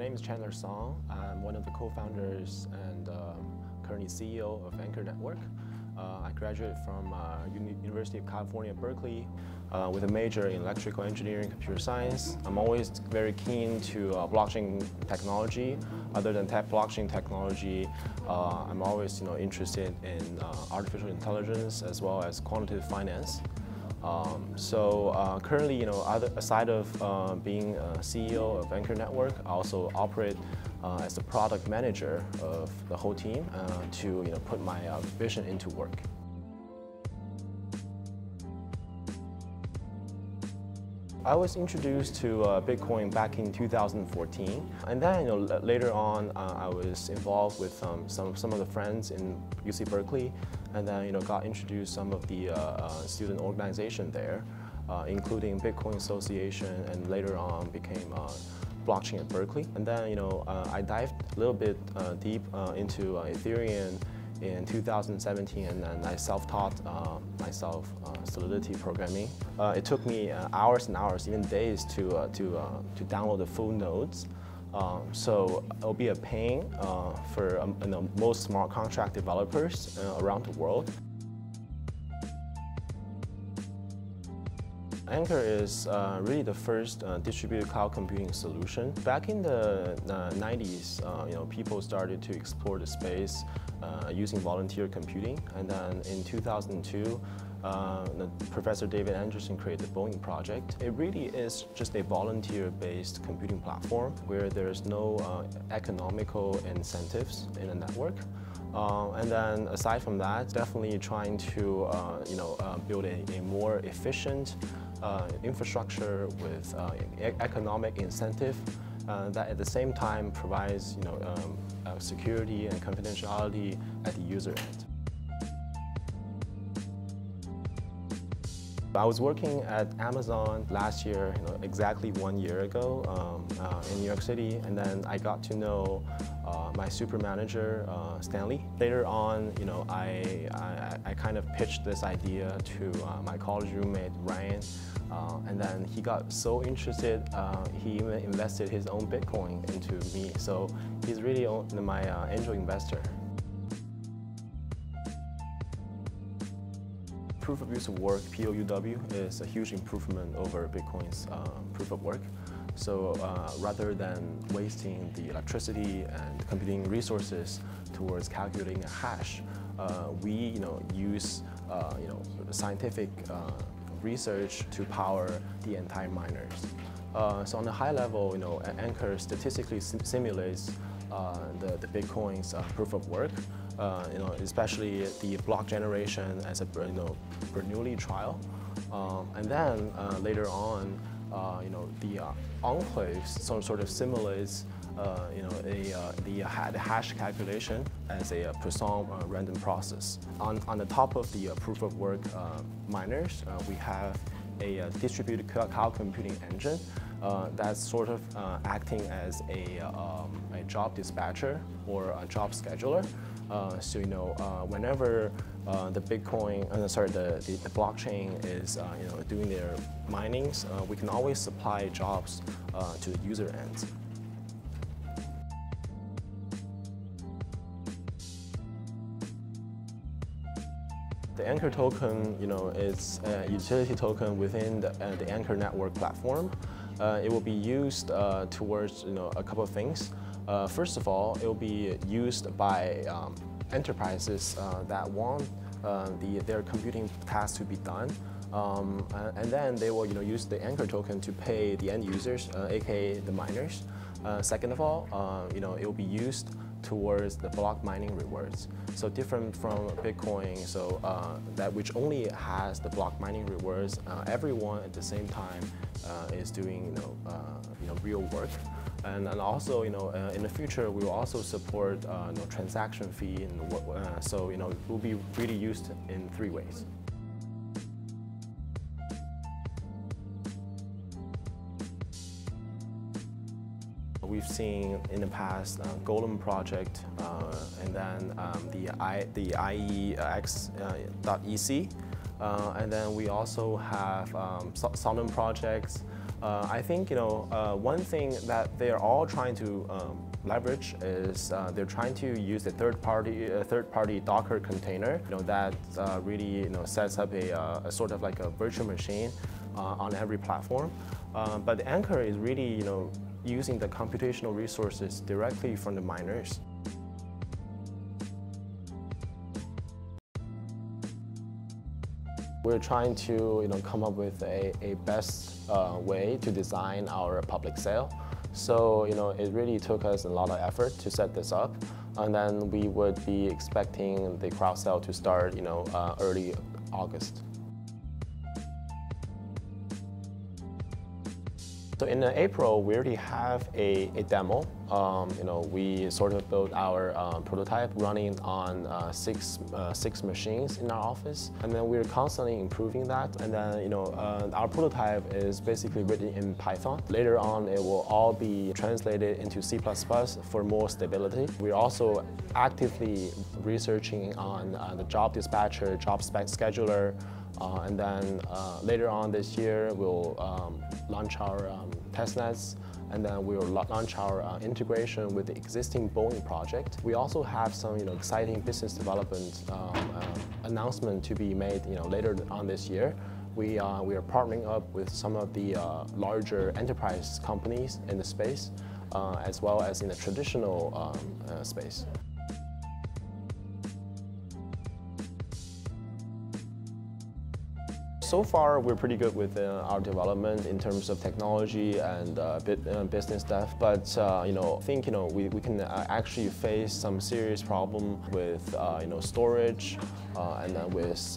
name is Chandler Song. I'm one of the co-founders and um, currently CEO of Ankr Network. Uh, I graduated from uh, Uni University of California, Berkeley, uh, with a major in electrical engineering and computer science. I'm always very keen to uh, blockchain technology. Other than tech blockchain technology, uh, I'm always you know, interested in uh, artificial intelligence as well as quantitative finance. Um, so uh, currently, you know, other, aside of uh, being CEO of Ankr Network, I also operate uh, as the product manager of the whole team uh, to you know, put my uh, vision into work. I was introduced to uh, Bitcoin back in 2014, and then you know, later on uh, I was involved with um, some some of the friends in UC Berkeley, and then you know got introduced some of the uh, uh student organization there, uh, including Bitcoin Association, and later on became uh, blockchain at Berkeley. And then you know I dived a little bit deep into Ethereum in 2017 and then I self-taught uh, myself uh, Solidity programming. Uh, it took me uh, hours and hours, even days to, uh, to, uh, to download the full nodes. Um, so it'll be a pain for um, you know, most smart contract developers around the world. Ankr is uh, really the first uh, distributed cloud computing solution. Back in the 90s, uh, you know, people started to explore the space uh, using volunteer computing. And then in 2002, uh, Professor David Anderson created the BOINC project. It really is just a volunteer-based computing platform where there's no uh, economical incentives in a network. Uh, and then aside from that, definitely trying to uh, you know, uh, build a, a, more efficient uh, infrastructure with e economic incentive that at the same time provides you know, um, security and confidentiality at the user end. I was working at Amazon last year, you know, exactly one year ago um, uh, in New York City, and then I got to know uh, my super manager, uh, Stanley. Later on, you know, I, I, I kind of pitched this idea to uh, my college roommate, Ryan, uh, and then he got so interested, uh, he even invested his own Bitcoin into me. So he's really my angel investor. Proof of use of work, POUW, is a huge improvement over Bitcoin's uh, proof of work. So uh, rather than wasting the electricity and computing resources towards calculating a hash, uh, we you know, use uh, you know, scientific uh, research to power the entire miners. Uh, so on a high level, you know, Ankr statistically sim simulates the, the Bitcoin's proof of work uh, you know, especially the block generation as a you know, Bernoulli trial. Um, and then uh, later on, uh, you know, the uh, enclaves some sort of simulates uh, you know, a, uh, the, the, hash calculation as a Poisson random process. On, on the top of the proof of work miners, we have a distributed cloud computing engine uh, that's sort of uh, acting as a, um, a job dispatcher or a job scheduler. Uh, so you know, uh, whenever uh, the Bitcoin, uh, sorry, the, the, the, blockchain is you know doing their minings, we can always supply jobs to the user ends. The Ankr token, you know, is a utility token within the, the Ankr network platform. Uh, it will be used uh, towards, you know, a couple of things. Uh, first of all, it will be used by um, enterprises uh, that want uh, the, their computing tasks to be done. Um, and then they will you know, use the Ankr token to pay the end users, aka uh, the miners. second of all, you know, it will be used towards the block mining rewards. So different from Bitcoin, so uh, that which only has the block mining rewards, uh, everyone at the same time uh, is doing you know, you know, real work. And, and also, you know, uh, in the future, we will also support uh, you know, transaction fee, and uh, so you know, it will be really used in three ways. We've seen in the past uh, Golem project, uh, and then um, the I, the iExec, uh, and then we also have um, SONM projects, Uh, I think you know uh, one thing that they are all trying to um, leverage is uh, they're trying to use a third-party uh, third-party Docker container. You know that uh, really you know sets up a, uh, a, sort of like a virtual machine on every platform. but Ankr is really you know using the computational resources directly from the miners. We're trying to you know, come up with a, a best uh, way to design our public sale. So you know, it really took us a lot of effort to set this up. And then we would be expecting the crowd sale to start you know, uh, early August. So in April, we already have a, a demo. Um, you know, we sort of built our uh, prototype running on uh, six uh, six machines in our office, and then we're constantly improving that. And then you know, uh, our prototype is basically written in Python. Later on, it will all be translated into C++ for more stability. We're also actively researching on uh, the job dispatcher, job spec scheduler, uh, and then uh, later on this year, we'll um, launch our um, testnets, and then we'll launch our uh, integration with the existing BOINC project. We also have some you know, exciting business development um, uh, announcement to be made you know, later on this year. We, uh, we are partnering up with some of the uh, larger enterprise companies in the space, as well as in the traditional um, space. So far, we're pretty good with uh, our development in terms of technology and uh, uh, business stuff. But uh, you know, I think you know we, we can uh, actually face some serious problem with uh, you know storage, and then with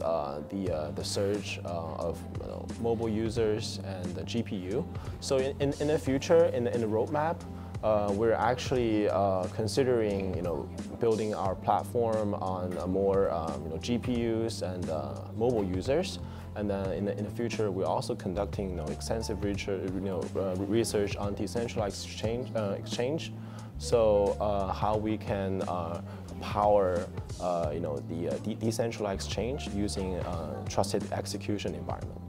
the the surge of you know, mobile users and the GPU. So in, in, in the future, in the, in the roadmap, uh, we're actually uh, considering, you know, building our platform on more, um, you know, GPUs and uh, mobile users. And then in the, in the future, we're also conducting you know, extensive research, you know, uh, research on decentralized exchange. Uh, exchange. So uh, how we can uh, power uh, you know, the uh, de decentralized exchange using trusted execution environment.